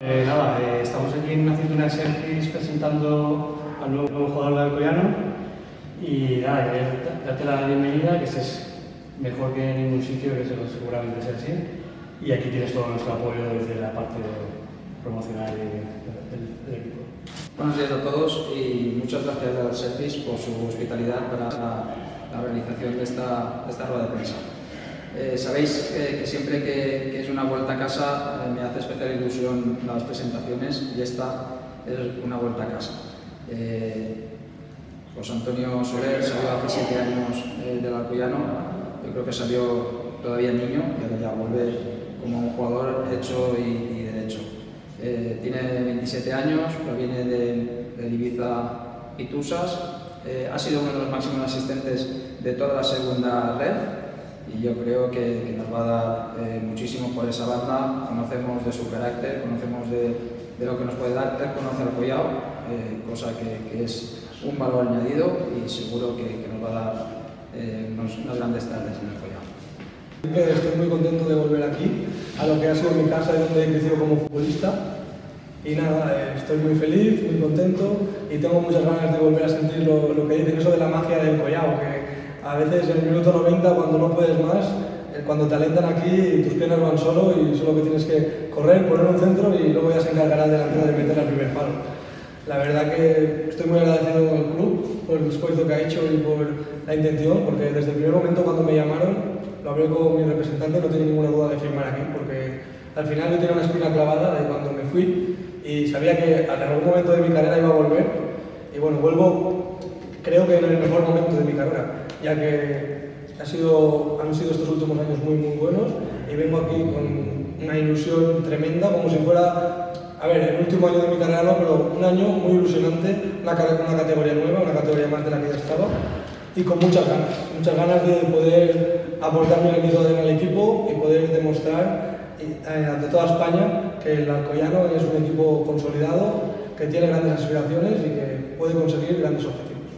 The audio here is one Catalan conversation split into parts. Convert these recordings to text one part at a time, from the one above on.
Eh, nada, eh, estamos aquí en haciendo una series presentando al nuevo, jugador del Alcoyano y nada, darte la bienvenida, que estés mejor que en ningún sitio, que eso seguramente sea así. Y aquí tienes todo nuestro apoyo desde la parte promocional del, equipo. Buenos días a todos y muchas gracias al Servis por su hospitalidad para la, la realización de esta, de esta rueda de prensa. Eh, sabéis que, que siempre que, es una vuelta a casa eh, me hace especial ilusión las presentaciones y esta es una vuelta a casa. Eh, José Antonio Soler salió hace siete años eh, del Alcoyano, yo creo que salió todavía niño y ahora ya vuelve como un jugador hecho y, derecho. Eh, tiene 27 años, proviene de, de Ibiza Pitusas, eh, ha sido uno de los máximos asistentes de toda la segunda red y yo creo que, que nos va a dar eh, muchísimo por esa banda. Conocemos de su carácter, conocemos de, de lo que nos puede dar, él conoce al Collao, eh, cosa que, que, es un valor añadido y seguro que, que nos va a dar eh, unos, unas grandes tardes en el Collao. Estoy muy contento de volver aquí, a lo que ha sido mi casa y donde he crecido como futbolista. Y nada, eh, estoy muy feliz, muy contento y tengo muchas ganas de volver a sentir lo, lo que dicen, eso de la magia del Collao, que a veces en el minuto 90 cuando no puedes más, eh, cuando te alentan aquí tus piernas van solo y solo que tienes que correr, poner un centro y luego ya se encargará el de meter al primer palo. La verdad que estoy muy agradecido al club por el esfuerzo que ha hecho y por la intención, porque desde el primer momento cuando me llamaron, lo hablé con mi representante, no tenía ninguna duda de firmar aquí, porque al final yo tenía una espina clavada de cuando me fui y sabía que en algún momento de mi carrera iba a volver y bueno, vuelvo creo que en el mejor momento de mi carrera ya que ha sido, han sido estos últimos años muy, muy buenos y vengo aquí con una ilusión tremenda, como si fuera, a ver, el último año de mi carrera no, pero un año muy ilusionante, una, una categoría nueva, una categoría más de la que ya estaba y con muchas ganas, muchas ganas de poder aportar mi granito de al equipo y poder demostrar eh, ante toda España que el Alcoyano es un equipo consolidado, que tiene grandes aspiraciones y que puede conseguir grandes objetivos.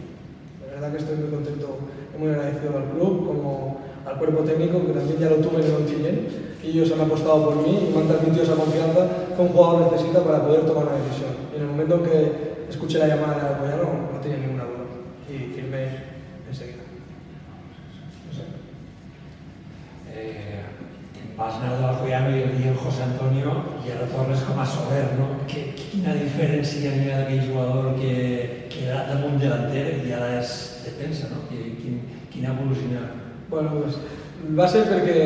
La verdad que estoy muy contento muy agradecido al club como al cuerpo técnico, que también ya lo tuve en el Ontinyent, y ellos han apostado por mí y me han transmitido esa confianza que un jugador necesita para poder tomar una decisión. Y en el momento en que escuché la llamada del Alcoyano, no tenía ninguna duda y firmé enseguida. No sé. Eh, vas de l'Alcoyano i el José Antonio i ara tornes com a Soler, no? Que, quina diferència hi ha d'aquell jugador que era damunt delanter i ara és defensa, no? Quin, quin evolucionat? Bueno, pues va ser perquè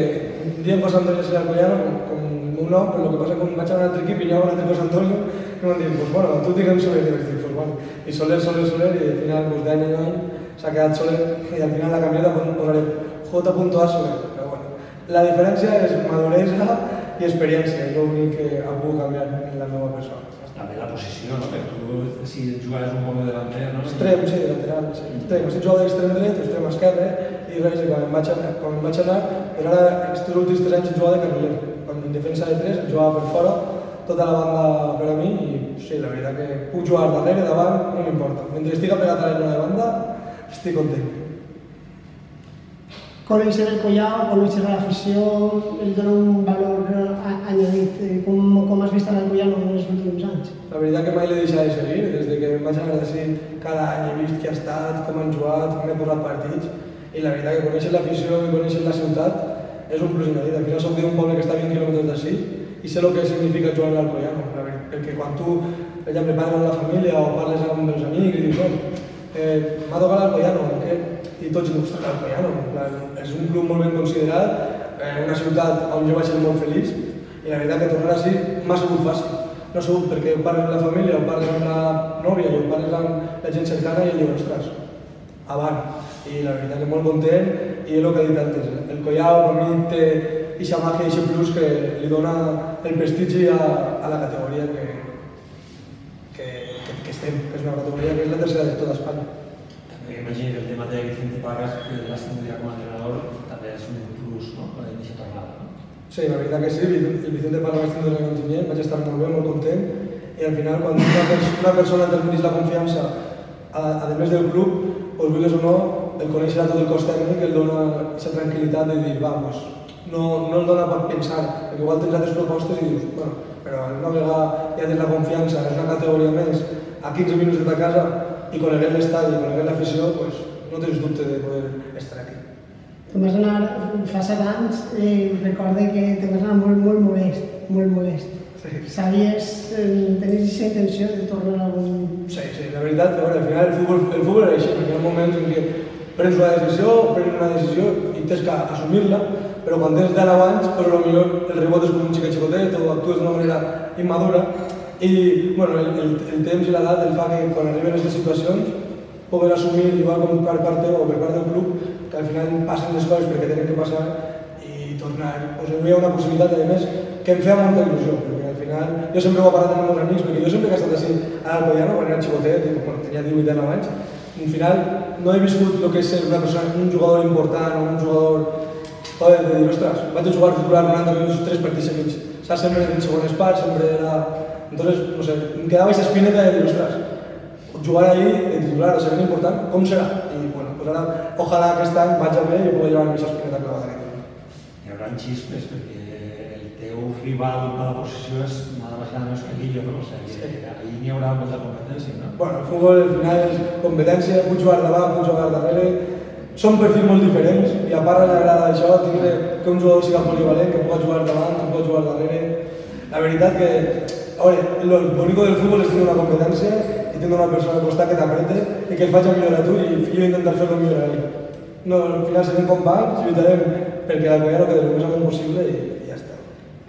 un dia en José Antonio se l'Alcoyano, com un nom, però el que passa que vaig a un altre equip i hi ha José Antonio i dit, pues bueno, tu digue'm Soler, i vaig pues bueno, i Soler, Soler, Soler, i al final, pues d'any en any, s'ha quedat Soler, i al final la camiseta posaré J.A. Soler, però bueno. La diferència és maduresa i experiència, és que ha pogut canviar en la meva persona. També la posició, no? Perquè tu, si jugaves un bon delanter, no? Extrem, sí, lateral, sí. Extrem, si jugava d'extrem dret, extrem esquerre, i res, i quan em vaig, anar, quan em vaig anar, però ara aquests últims tres anys jugava de carriler. Quan en defensa de tres, jugava per fora, tota la banda per a mi, i sí, la veritat que puc jugar darrere, davant, no m'importa. Mentre estic pegat a línia de banda, estic content. Conèixer el Collao, conèixer l'afició, el dona un valor añadit. Com, com has vist el Collao en els últims anys? La veritat que mai l'he deixat de seguir, des de que em vaig d'ací cada any he vist qui ha estat, com han jugat, com he posat partits, i la veritat que conèixer l'afició i conèixer la ciutat és un plus inaudit. Al final soc d'un poble que està a 20 quilòmetres d'ací i sé el que significa jugar en l'Alcoyano, perquè quan tu, exemple, parles amb la família o parles amb els amics i dius, eh, m'ha tocat l'Alcoyano, què? I tots diuen, ostres, l'Alcoyano, és un club molt ben considerat, eh, una ciutat on jo vaig ser molt feliç, i la veritat que tornar així m'ha sigut fàcil. No sigut perquè ho parles amb la família, ho parles amb la nòvia, ho parles amb la gent cercana i diuen, ostres, avant. I la veritat que molt content, i és el que he dit antes, el Collao per mi té aquesta màgia, aquest plus que li dona el prestigi a, a la categoria que, que, que, que estem, que és una categoria que és la tercera de tota Espanya. Imagino que el tema de Vicente Pagas, que l'has tingut com a entrenador, també és un plus, no?, per aquesta tornada, no? Sí, la veritat que sí, el Vicente Pagas vaig tindre en Ontinyent, vaig estar molt bé, molt content, i al final quan una, pers una persona transmetís la confiança a, a més del club, pues vulguis o no, el conèixer a tot el cos tècnic el dona aquesta tranquil·litat de dir, va, no, no el dona per pensar, perquè igual tens altres propostes i dius, bueno, però una vegada ja tens la confiança, és una categoria més, a 15 minuts de ta casa i coneguent l'estadi, coneguent l'afició, pues, no tens dubte de poder estar aquí. Tu vas anar fa set anys i recorde que te vas anar molt, molt molest, molt molest. Sí. Sabies, eh, tenies aquesta intenció de tornar a algun... Sí, sí, la veritat, a veure, al final el futbol, el futbol és així, perquè hi ha moments en què prens una decisió, prens una decisió i tens que assumir-la, però quan tens 10 anys, pues, potser el rebot és com un xiquet xicotet o actues d'una manera immadura i bueno, el, el, el temps i l'edat el fa que quan arriben aquestes situacions poder assumir, igual com per part teva o per part del club, que al final passen les coses perquè tenen que passar i tornar. Pues, hi ha una possibilitat, a més, que em feia molta il·lusió, perquè al final jo sempre ho he parlat amb els amics, perquè jo sempre he estat així a l'Alcoyano, quan era xicotet, bueno, tenia 18 19 anys, i al final no he viscut el que és ser una persona, un jugador important o un jugador poder de dir, ostres, vaig a jugar titular 90 minuts, 3 partits seguits, saps, sempre en segones parts, sempre era... Entonces, no sé, em quedava aquesta espineta de dir, ostres, jugar ahí de titular, o ser ben important, com serà? I bueno, pues ara, ojalà aquest any vaig bé i pugui llevar-me aquesta espineta clavada aquí. Hi haurà xispes perquè el teu rival a la posició és nada més nada més que Guillo, no? O sigui, que ahí n'hi haurà molta competència, no? Bueno, el futbol al final és competència, puc jugar davant, puc jugar darrere, són perfils molt diferents i a part m'agrada això, tindre que un jugador siga polivalent, que pugui jugar davant, que pugui jugar darrere. La veritat que, a veure, lo bonico del futbol és tenir una competència i tenir una persona al costat que t'aprete i que et faci millorar tu i jo intentar fer-lo millorar a ell. No, al final serem companys, lluitarem perquè l'Alcoyano quedi el més amunt possible i, i ja està.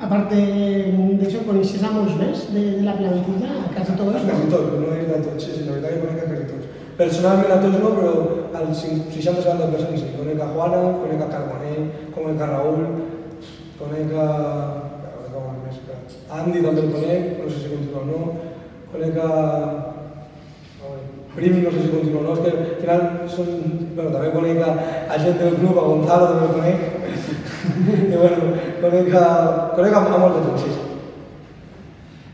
A part d'això, coneixes a molts més de, de la plantilla, a quasi tots, Quasi no? tots, no diré a tots, sí, sí, la veritat que conec a quasi tots. Personalment a tots no, però al 60-70% sí. Conec a Juana, conec a Carbonell, conec a Raúl, conec a... Andy també el conec, no sé si continua o no, conec a... a Primi no sé si continua o no, és que al final són... Bueno, també conec a, a gent del club, a Gonzalo també el conec, i bueno, conec a, conec a, a molts de tots, sí.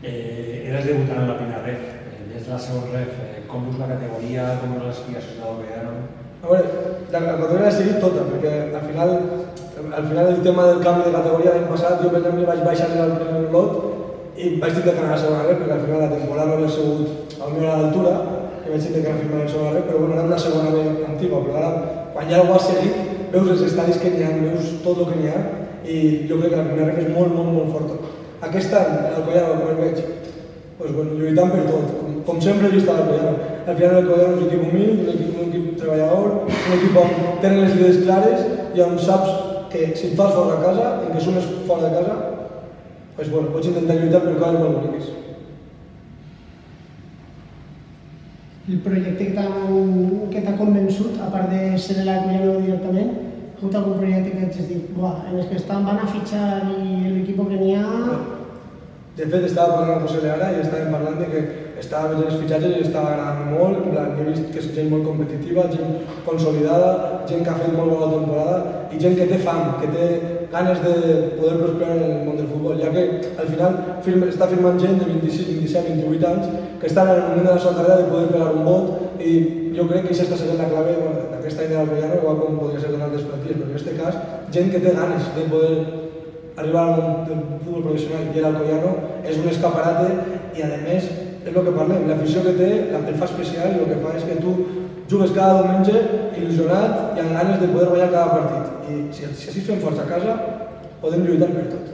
Eh, eres debutant en la primera ref, eh, des de la segona ref, eh, com veus la categoria, com veus les aspiracions de l'Alcoyano? A veure, la categoria l'he seguit tota, perquè al final, al final el tema del canvi de categoria l'any passat, jo per exemple vaig baixar en el, el lot i vaig tindre que anar a segona rep, perquè al final la temporada no havia sigut a la meva altura i vaig tindre que anar a firmar en segona rep, però bueno, era una segona B antiga, però ara, quan ja ho has seguit, veus els estadis que n'hi ha, veus tot el que n'hi ha i jo crec que la primera rep és molt, molt, molt forta. Aquest any, l'Alcoyano, com el veig, pues, bueno, lluitant per tot, com, com sempre he vist a l'Alcoyano. Al final l'Alcoyano és un equip humil, un equip, un equip treballador, un equip on tenen les idees clares i on saps que si et fas fora de casa, en que sumes fora de casa, pues, bueno, pots intentar lluitar per coses molt boniques. El projecte que t'ha convençut, a part de ser l'Alcoyano directament, ha hagut algun projecte que hagis dit, buah, en els que estan, van a fitxar i l'equip que n'hi ha... De fet, estava parlant amb José ara i estàvem parlant de que estava veient els fitxatges i estava agradant molt, en plan, he vist que és gent molt competitiva, gent consolidada, gent que ha fet molt bona temporada i gent que té fam, que té ganes de poder prosperar en el món del futbol, ja que al final firma, està firmant gent de 26, 27, 28 anys que estan en el moment de la seva carrera de poder pegar un vot i jo crec que aquesta seria la clave bueno, d'aquesta idea del Vellano, igual com podria ser d'altres plantilles, però en aquest cas, gent que té ganes de poder arribar al món del futbol professional i l'Alcoyano és un escaparate i a més és el que parlem, l'afició que té el fa especial i el que fa és que tu jugues cada diumenge il·lusionat i amb ganes de poder guanyar cada partit. I si, si així fem força a casa podem lluitar per tot